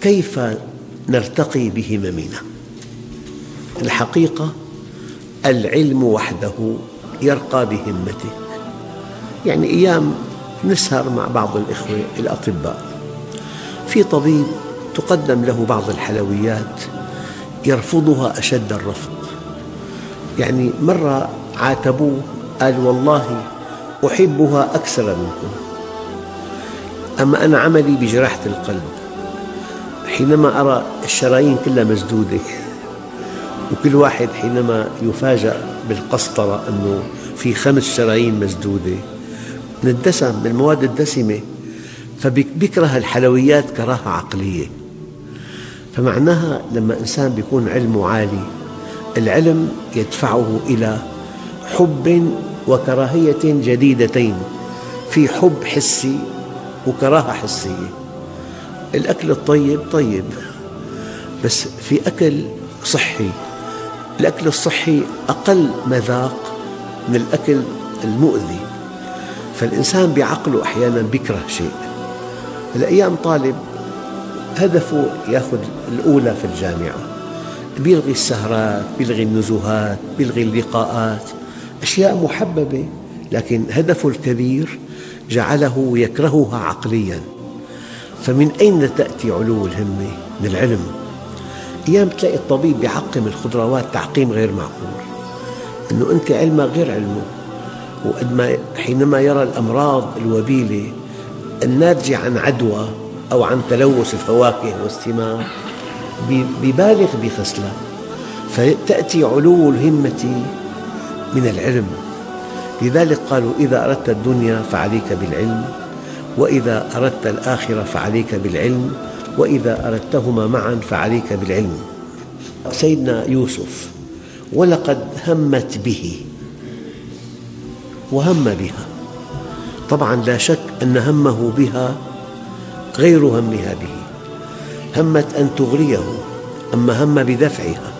كيف نرتقي بهممنا الحقيقة العلم وحده يرقى بهمتك يعني أيام نسهر مع بعض الإخوة الأطباء. في طبيب تقدم له بعض الحلويات يرفضها أشد الرفض. يعني مرة عاتبوه قال والله أحبها أكثر منكم. أما أنا عملي بجراحة القلب. حينما أرى الشرايين كلها مسدودة وكل واحد حينما يفاجأ بالقسطرة أنه في خمس شرايين مسدودة من الدسم من المواد الدسمة فبيكره الحلويات كراهة عقلية. فمعناها لما إنسان بيكون علمه عالي العلم يدفعه إلى حب وكراهية جديدتين في حب حسي وكراهة حسية. الأكل الطيب طيب. بس في أكل صحي. الأكل الصحي أقل مذاق من الأكل المؤذي. فالإنسان بعقله أحيانا بيكره شيء. الأيام طالب هدفه يأخذ الأولى في الجامعة. بيلغي السهرات بيلغي النزهات بيلغي اللقاءات. أشياء محببة لكن هدفه الكبير جعله يكرهها عقلياً. فمن أين تأتي علو الهمة؟ من العلم؟ أيام تلاقي الطبيب يعقم الخضروات تعقيم غير معقول. أنه أنت علمك غير علمه وقد حينما يرى الأمراض الوبيلة الناتجة عن عدوى أو عن تلوث الفواكه والثمار ببالغ بخسلة فتأتي علو الهمة من العلم. لذلك قالوا إذا أردت الدنيا فعليك بالعلم. وإذا أردت الآخرة فعليك بالعلم وإذا أردتهما معا فعليك بالعلم. سيدنا يوسف ولقد همت به وهم بها. طبعا لا شك أن همه بها غير همها به. همت أن تغريه أما هم بدفعها.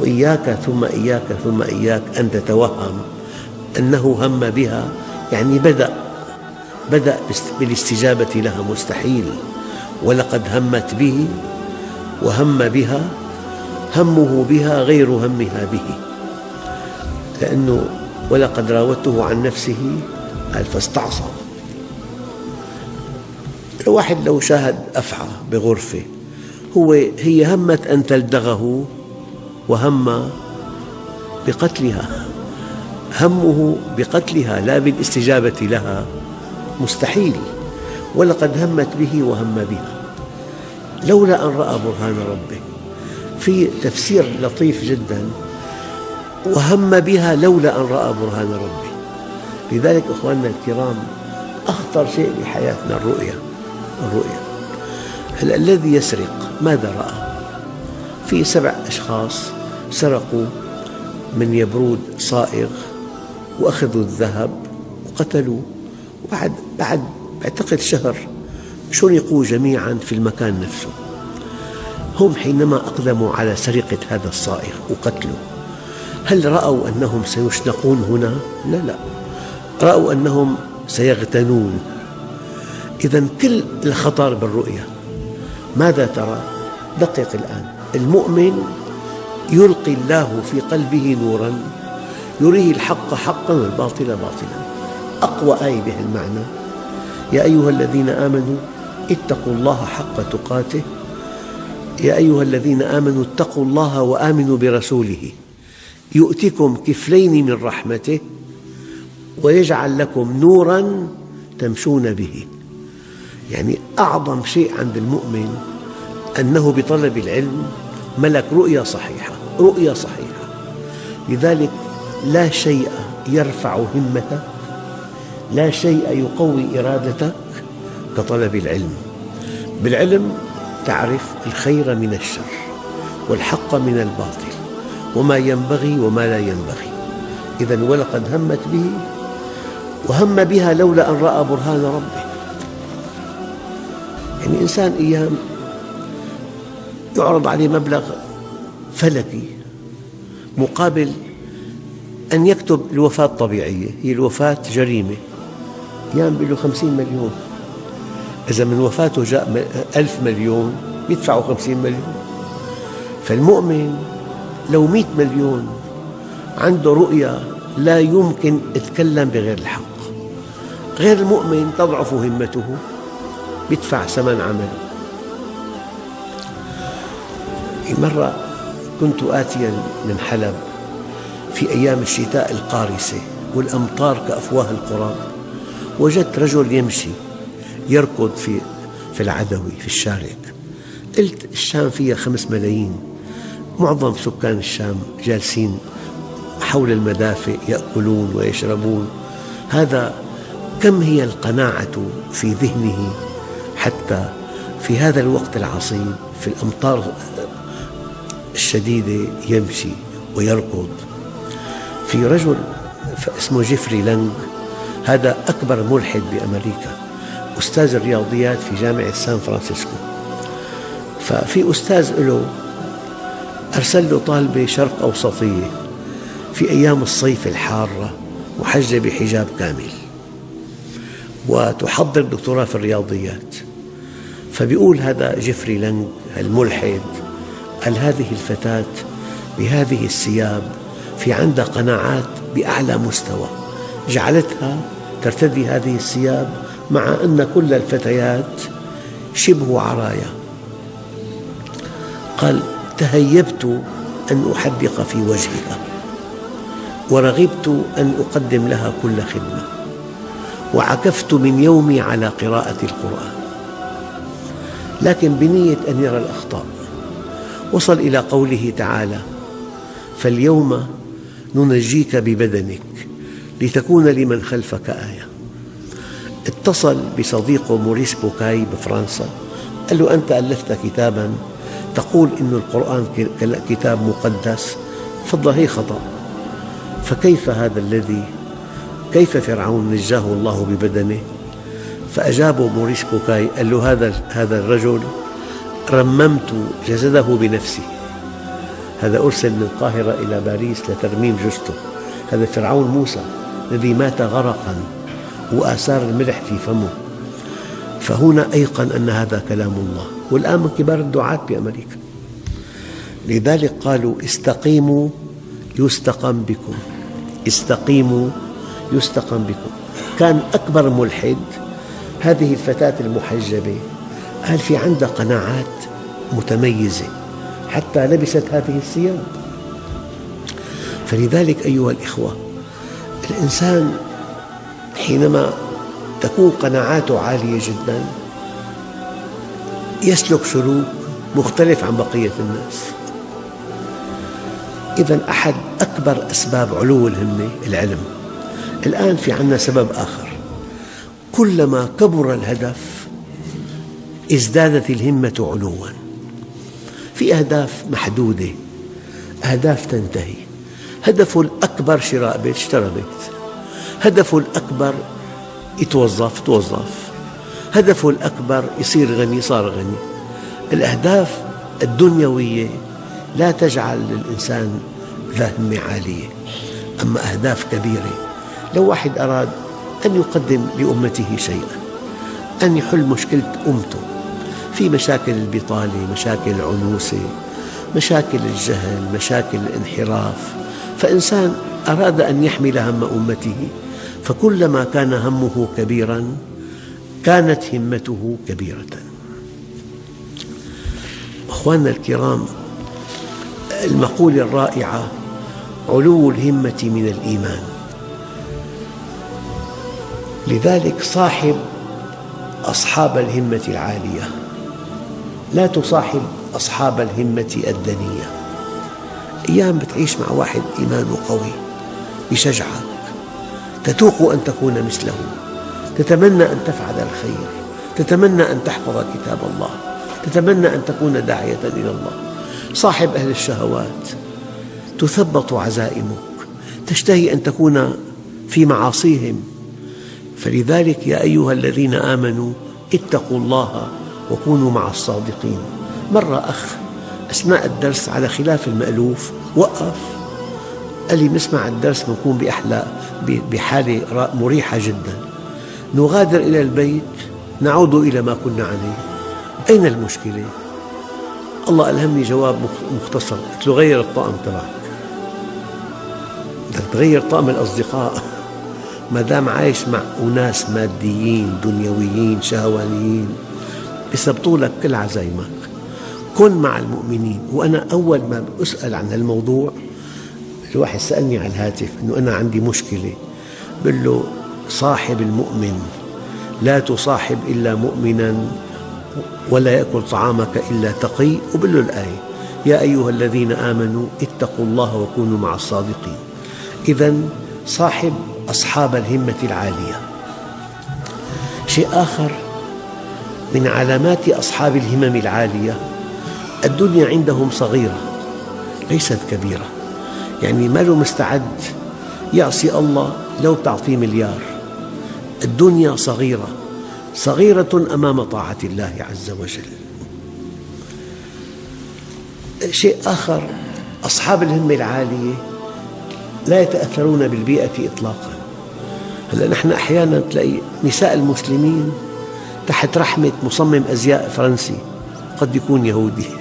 وإياك ثم إياك ثم إياك أن تتوهم أنه هم بها يعني بدأ بدأ بالاستجابة لها مستحيل ولقد همت به وهم بها همه بها غير همها به. لأنه ولقد راودته عن نفسه قال فاستعصى الواحد لو شاهد أفعى بغرفة هو هي همت أن تلدغه وهم بقتلها. همه بقتلها لا بالاستجابة لها. مستحيل ولقد همت به وهم بها. لولا أن رأى برهان ربه. في تفسير لطيف جدا وهم بها لولا أن رأى برهان ربه. لذلك أخواننا الكرام أخطر شيء بحياتنا الرؤية الرؤية هلا الذي يسرق ماذا رأى؟ في سبع أشخاص سرقوا من يبرود صائغ وأخذوا الذهب وقتلوه بعد بعد أعتقد شهر شنقوا جميعا في المكان نفسه. هم حينما أقدموا على سرقة هذا الصائغ وقتله هل رأوا أنهم سيشنقون هنا؟ لا لا. رأوا أنهم سيغتنون. إذا كل الخطر بالرؤية. ماذا ترى؟ دقق الآن. المؤمن يلقي الله في قلبه نورا يريه الحق حقا والباطل باطلا. أقوى آية بهالمعنى يا أيها الذين آمنوا اتقوا الله حق تقاته. يا أيها الذين آمنوا اتقوا الله وآمنوا برسوله. يؤتكم كفلين من رحمته ويجعل لكم نورا تمشون به. يعني أعظم شيء عند المؤمن أنه بطلب العلم ملك رؤية صحيحة رؤية صحيحة. لذلك لا شيء يرفع همتك لا شيء يقوي إرادتك كطلب العلم. بالعلم تعرف الخير من الشر والحق من الباطل وما ينبغي وما لا ينبغي. إذا ولقد همت به وهم بها لولا أن رأى برهان ربه. يعني إنسان أيام يعرض عليه مبلغ فلكي مقابل أن يكتب الوفاة طبيعية هي الوفاة جريمة. أيام له خمسين مليون. إذا من وفاته جاء ألف مليون يدفعوا خمسين مليون. فالمؤمن لو مئة مليون عنده رؤية لا يمكن يتكلم بغير الحق. غير المؤمن تضعف همته يدفع ثمن عمله. مرة كنت آتيا من حلب في أيام الشتاء القارسة والأمطار كأفواه القرى وجدت رجل يمشي يركض في في العدوي في الشارع قلت الشام فيها خمس ملايين. معظم سكان الشام جالسين حول المدافئ يأكلون ويشربون. هذا كم هي القناعة في ذهنه حتى في هذا الوقت العصيب في الأمطار الشديدة يمشي ويركض؟ في رجل اسمه جيفري لانغ. هذا أكبر ملحد بأمريكا أستاذ الرياضيات في جامعة سان فرانسيسكو. ففي أستاذ له أرسل له طالبة شرق أوسطية في أيام الصيف الحارة محجبة حجاب كامل. وتحضر دكتوراه في الرياضيات. فبيقول هذا جيفري لانغ الملحد قال هذه الفتاة بهذه الثياب في عندها قناعات بأعلى مستوى جعلتها ترتدي هذه الثياب مع أن كل الفتيات شبه عرايا. قال تهيبت أن أحدق في وجهها ورغبت أن أقدم لها كل خدمة وعكفت من يومي على قراءة القرآن. لكن بنية أن يرى الأخطاء وصل إلى قوله تعالى فاليوم ننجيك ببدنك لتكون لمن خلفك آية. اتصل بصديقه موريس بوكاي بفرنسا. قال له أنت ألفت كتابا؟ تقول أن القرآن كتاب مقدس. تفضل هي الخطأ. فكيف هذا الذي؟ كيف فرعون نجاه الله ببدنه؟ فأجابه موريس بوكاي قال له هذا هذا الرجل رممت جسده بنفسي هذا أرسل من القاهرة إلى باريس لترميم جثته. هذا فرعون موسى. الذي مات غرقا وآثار الملح في فمه. فهنا أيقن أن هذا كلام الله والآن من كبار الدعاة بأمريكا. لذلك قالوا استقيموا يستقم بكم استقيموا يستقم بكم. كان أكبر ملحد هذه الفتاة المحجبة قال في عندها قناعات متميزة حتى لبست هذه الثياب فلذلك أيها الإخوة الإنسان حينما تكون قناعاته عالية جدا يسلك سلوك مختلف عن بقية الناس. إذا أحد أكبر أسباب علو الهمة العلم. الآن في عنا سبب آخر. كلما كبر الهدف ازدادت الهمة علوا. في أهداف محدودة أهداف تنتهي. هدفه الأكبر شراء بيت اشترى بيت. هدفه الأكبر يتوظف توظف. هدفه الأكبر يصير غني صار غني. الأهداف الدنيوية لا تجعل للإنسان ذا همة عالية. أما أهداف كبيرة لو واحد أراد أن يقدم لأمته شيئا أن يحل مشكلة أمته في مشاكل البطالة مشاكل العنوسة مشاكل الجهل مشاكل الانحراف فإنسان أراد أن يحمل هم أمته فكلما كان همه كبيرا كانت همته كبيرة. أخواننا الكرام المقولة الرائعة علو الهمة من الإيمان لذلك صاحب أصحاب الهمة العالية لا تصاحب أصحاب الهمة الدنية. أيام بتعيش مع واحد إيمانه قوي يشجعك تتوق أن تكون مثله. تتمنى أن تفعل الخير. تتمنى أن تحفظ كتاب الله. تتمنى أن تكون داعية إلى الله. صاحب أهل الشهوات تثبط عزائمك. تشتهي أن تكون في معاصيهم. فلذلك يا أيها الذين آمنوا اتقوا الله وكونوا مع الصادقين. مرة أخ أثناء الدرس على خلاف المألوف وقف. قال لي نسمع الدرس بنكون بأحلى بحالة مريحة جدا. نغادر إلى البيت نعود إلى ما كنا عليه. أين المشكلة؟ الله ألهمني جواب مختصر. قلت له غير الطقم تبعك. بدك تغير طقم الأصدقاء. ما دام عايش مع أناس ماديين دنيويين شهوانيين بيثبطوا لك كل عزايمك. كن مع المؤمنين. وأنا أول ما أسأل عن الموضوع الواحد سألني على الهاتف أنه أنا عندي مشكلة. بقول له صاحب المؤمن لا تصاحب إلا مؤمنا ولا يأكل طعامك إلا تقي. وبقول له الآية يا أيها الذين آمنوا اتقوا الله وكونوا مع الصادقين. إذا صاحب أصحاب الهمة العالية. شيء آخر من علامات أصحاب الهمم العالية الدنيا عندهم صغيرة ليست كبيرة. يعني ما له مستعد يعصي الله لو تعطيه مليار. الدنيا صغيرة صغيرة أمام طاعة الله عز وجل. شيء آخر أصحاب الهمة العالية لا يتأثرون بالبيئة إطلاقا. هلأ نحن أحيانا تلاقي نساء المسلمين تحت رحمة مصمم أزياء فرنسي قد يكون يهودي.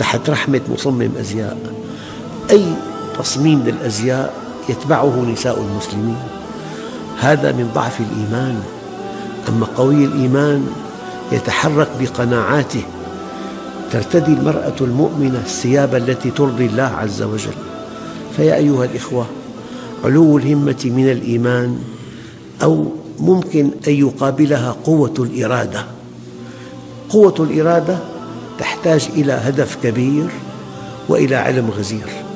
تحت رحمة مصمم أزياء. أي تصميم للأزياء يتبعه نساء المسلمين. هذا من ضعف الإيمان. أما قوي الإيمان يتحرك بقناعاته. ترتدي المرأة المؤمنة الثياب التي ترضي الله عز وجل. فيا أيها الإخوة علو الهمة من الإيمان أو ممكن أن يقابلها قوة الإرادة. قوة الإرادة تحتاج إلى هدف كبير وإلى علم غزير.